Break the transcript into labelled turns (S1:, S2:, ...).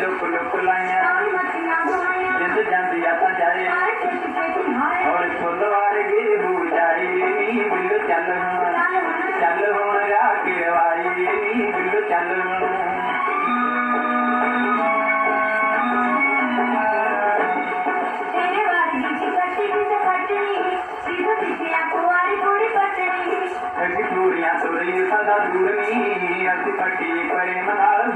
S1: look look लाइया
S2: जिंद
S1: जाती धूरी अति पटी परिमाल